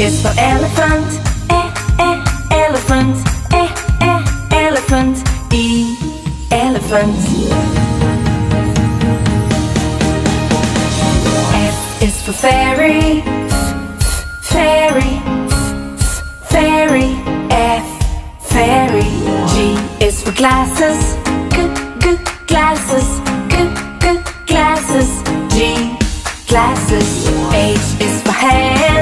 is for elephant, e e elephant, e e elephant. E elephant. F is for fairy, f- fairy, f- fairy. F fairy. G is for glasses, g g glasses, g g glasses. G glasses. H is for hand,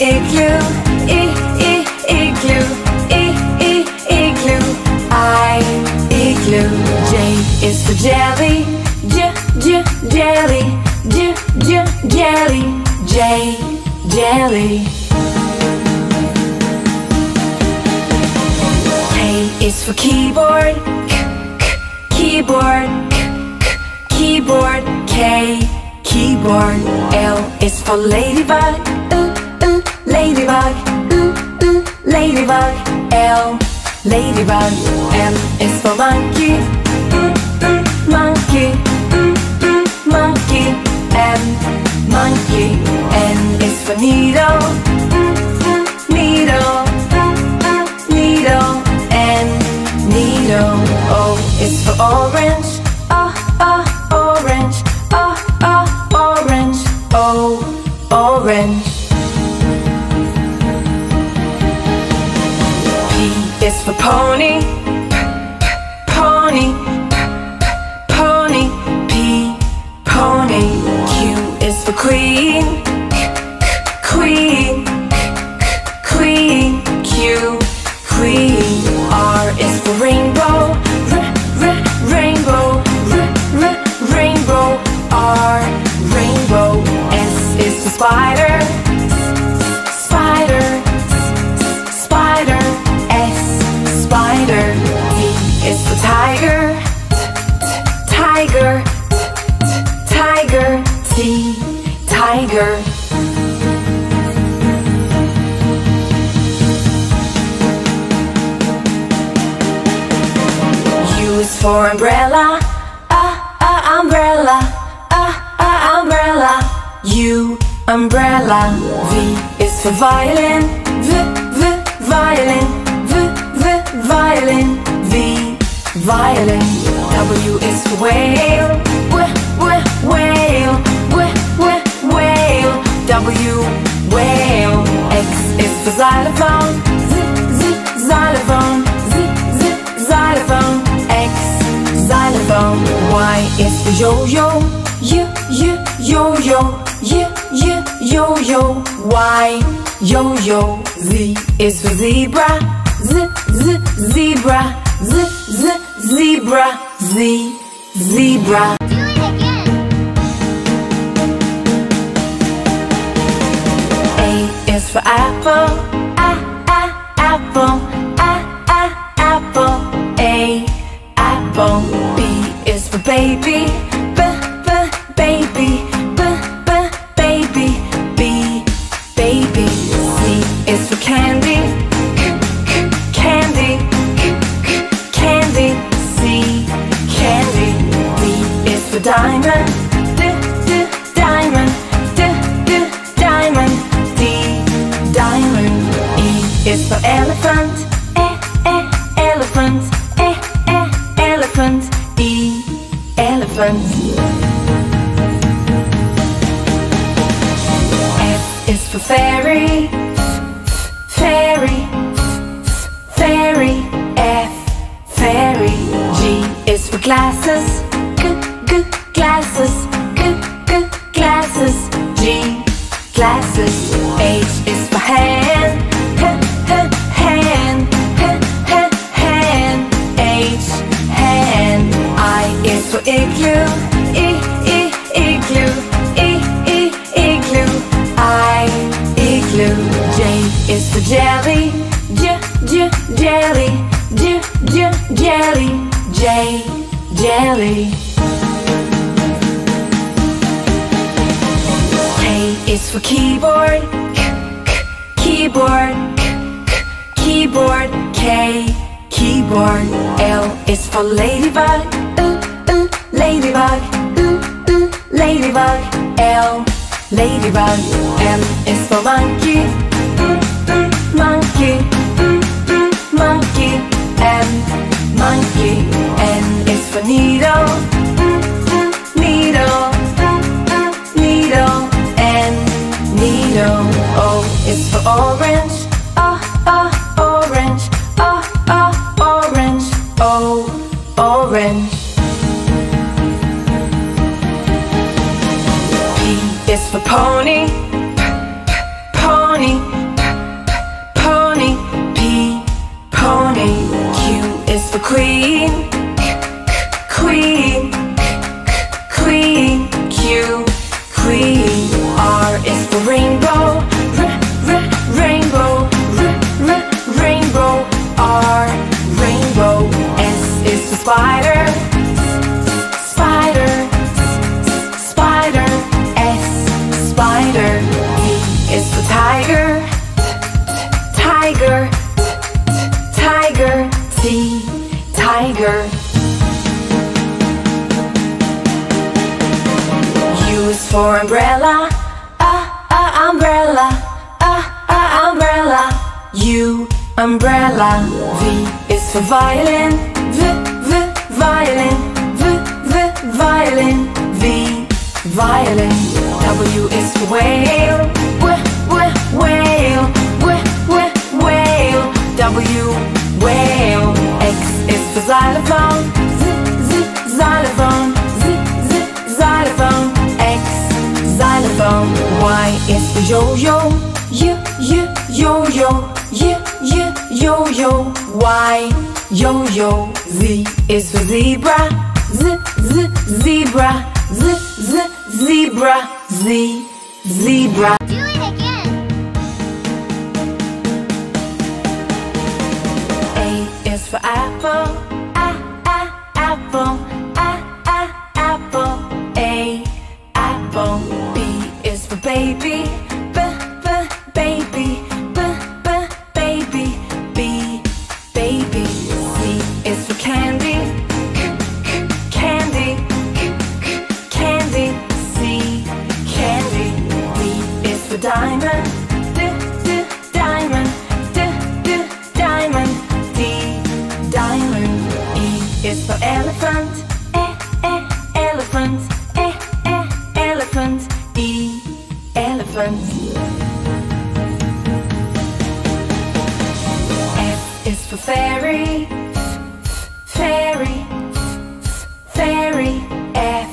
igloo, I I igloo, I I igloo. I igloo. J is for jelly, j j jelly, j j jelly. J jelly. K is for keyboard, k k keyboard, k k keyboard. K keyboard. L is for ladybug, ladybug, ooh ooh ladybug. L ladybug. M is for monkey, mm, mm, monkey, mm, mm, monkey. M monkey. N is for needle, tiger. U is for umbrella, ah ah umbrella, ah ah umbrella. U umbrella. V is for violin, v v violin, v v violin. V violin. W is for whale, w w whale. W whale. X is for xylophone, z z xylophone, z z xylophone. X xylophone. Y is for yo-yo, y y yo-yo, y y yo-yo. Y yo-yo. Z is for zebra, z z zebra, z z zebra, z zebra. Is for apple, a a apple, a a apple. A apple. B is for baby, b b baby, b b baby. B baby. C is for candy, c c candy, c c candy. C candy. D is for diamond, for elephant, e e elephant, e e elephant. E elephant. F is for fairy, fairy, fairy. F fairy. G is for glasses, g g glasses, g g glasses. G glasses. Jelly, j j jelly, J jelly. K is for keyboard, k k keyboard, k k keyboard, K keyboard. L is for ladybug, uh, uh, ladybug, uh, uh, ladybug, L ladybug. M is for monkey, monkey, tiger. U is for umbrella, ah ah umbrella, ah ah umbrella. U umbrella. V is for violin, v v violin, v v violin, V violin. W is for whale, w Y yo-yo. Z is for zebra, z z zebra, z z zebra, Z zebra. Do it again. A is for apple, diamond, d d diamond, d d diamond, D diamond. E is for elephant, e e elephant, e e elephant, E elephant. F is for fairy, fairy, fairy, F,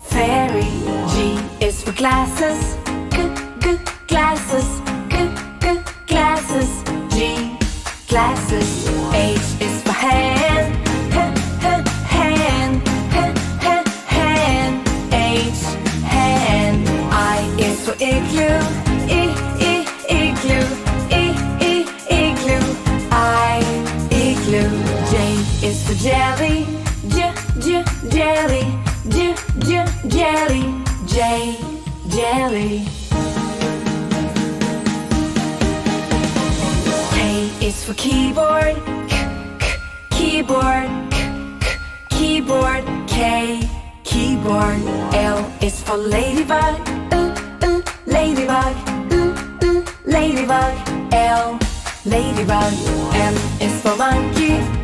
fairy. G is for glasses, g, jelly, J, jelly. K is for keyboard, k, k, keyboard, k, k, keyboard, K, keyboard. L is for ladybug, uh, uh, ladybug, uh, uh, ladybug, L, ladybug. M is for monkey,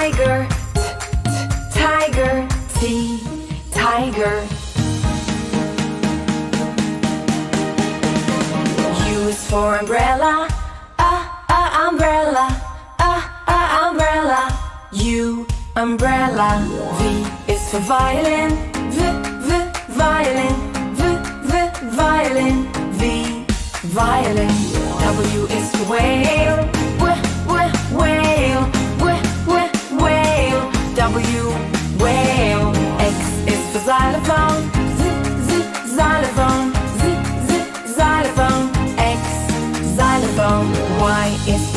tiger, tiger, t tiger. U is for umbrella, a uh, uh, umbrella, a uh, uh, umbrella. U umbrella. V is for violin, v v violin, v v violin, v violin. W is for whale.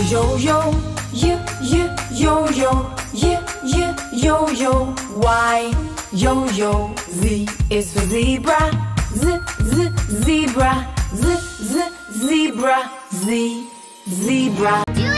Is for yo-yo, y, y, yo-yo, y, y, yo-yo. Y, yo-yo. Z is for zebra, z, z, zebra, z, z, zebra. Z, zebra.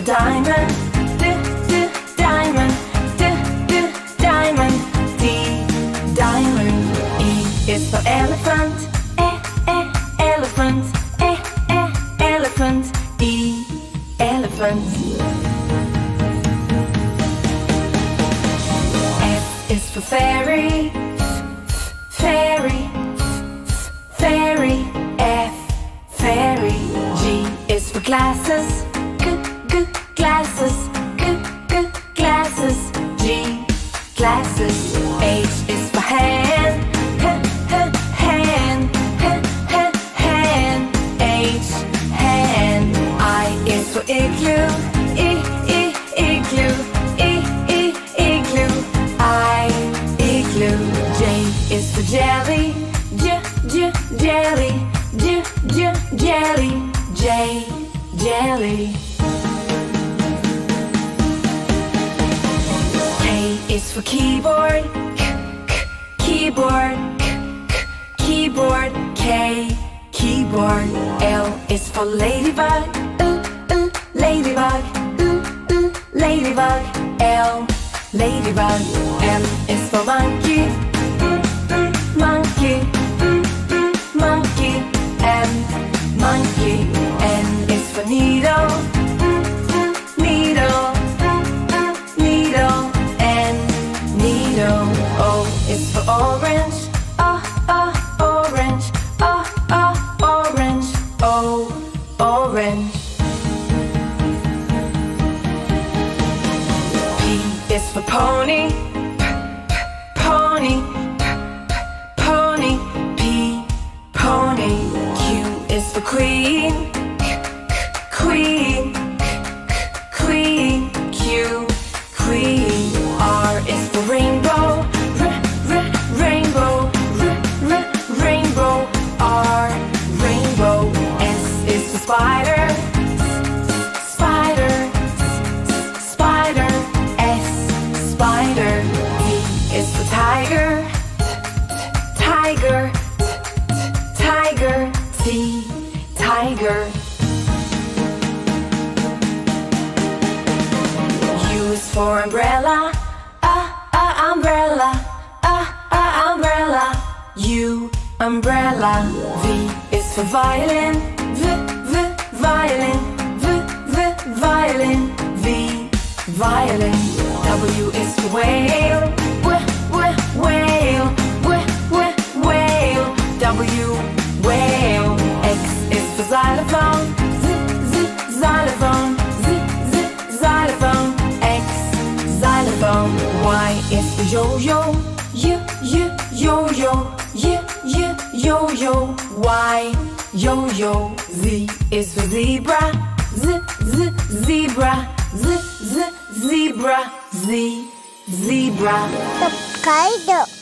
For diamond, d, d, diamond, d, d, diamond. E is for elephant, e, e, elephant, e, e, elephant. E, elephant. F is for fairy, f, fairy, f, fairy. F, fairy. G is for glasses, g, glasses, g, g, glasses. G, glasses. H is for hand, h, h, hand, h. H, hand. I is for igloo, I, I, igloo, I, I, igloo. I, igloo. J is for jelly, j, j, jelly, j, j, jelly. J, jelly. For keyboard, k, k, keyboard, k, k, keyboard. K, keyboard. L is for ladybug, uh, uh, ladybug, uh, uh, ladybug. L, ladybug. M is for monkey, mm, mm, monkey, mm, mm, monkey. M, monkey. N is for needle, for queen, queen, tiger. U is for umbrella, uh, uh, umbrella, uh, uh, umbrella. U, umbrella. V is for violin, v, v, violin, v, v, violin. V, violin. W is for whale, w, w, whale, yo, yeah, yeah, yo, yo, yeah, yeah, yo, yo, Y, yo, yo, Z is for zebra, Z, Z, zebra, Z, Z, zebra, Z, zebra. Hokkaido.